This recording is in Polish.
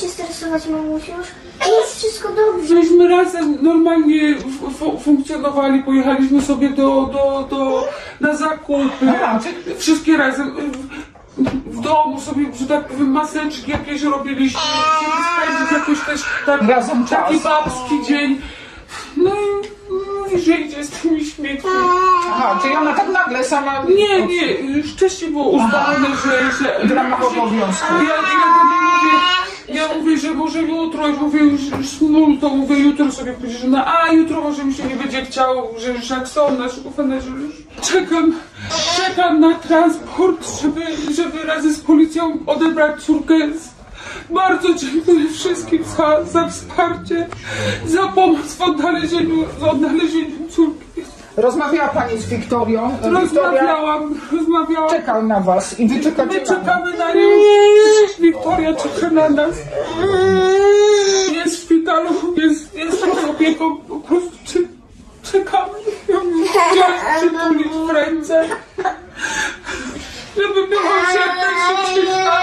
spać, mamusiu. Już jest wszystko dobrze. Żeśmy razem normalnie funkcjonowali, pojechaliśmy sobie do, do, do, na zakupy, wszystkie razem. W, w domu sobie, że tak powiem, maseczki jakieś robiliśmy, żeby spędzić jakoś też tak, Razem taki czas. babski dzień. No i mówi, że idzie z tymi śmieciem. Aha, czyli ona tak nagle sama... Nie, nie, już wcześniej było ustalone, że... że W ramach obowiązku. Ja, ja ja mówię, że może jutro, już mówię, już, już to mówię, jutro sobie pójdziesz na, a jutro może mi się nie będzie chciało, że już jak są naszykowane, że już czekam, czekam na transport, żeby, żeby razem z policją odebrać córkę. Bardzo dziękuję wszystkim za, za wsparcie, za pomoc w odnalezieniu, w odnalezieniu córki. Rozmawiała pani z Wiktorią. Wiktoria Rozmawiałam, rozmawiałam. czekał na was i wy czekacie My na czekamy na nią. Na. Jest w szpitalu, jest, jest pod opieką. Po prostu czekamy ją wziąć, przytulić w ręce. Żeby się jak najszybciej.